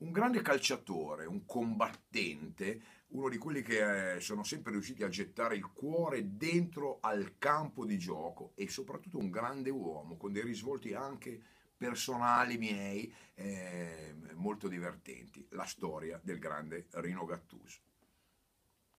un grande calciatore, un combattente, uno di quelli che eh, sono sempre riusciti a gettare il cuore dentro al campo di gioco e soprattutto un grande uomo con dei risvolti anche personali miei eh, molto divertenti, la storia del grande Rino Gattuso.